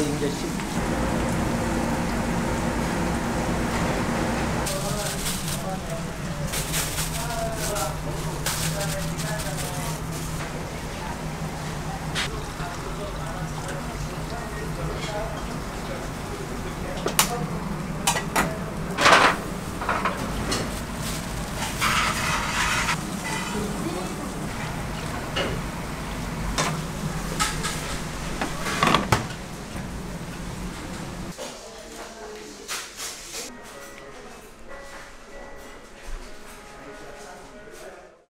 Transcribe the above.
이게시 스.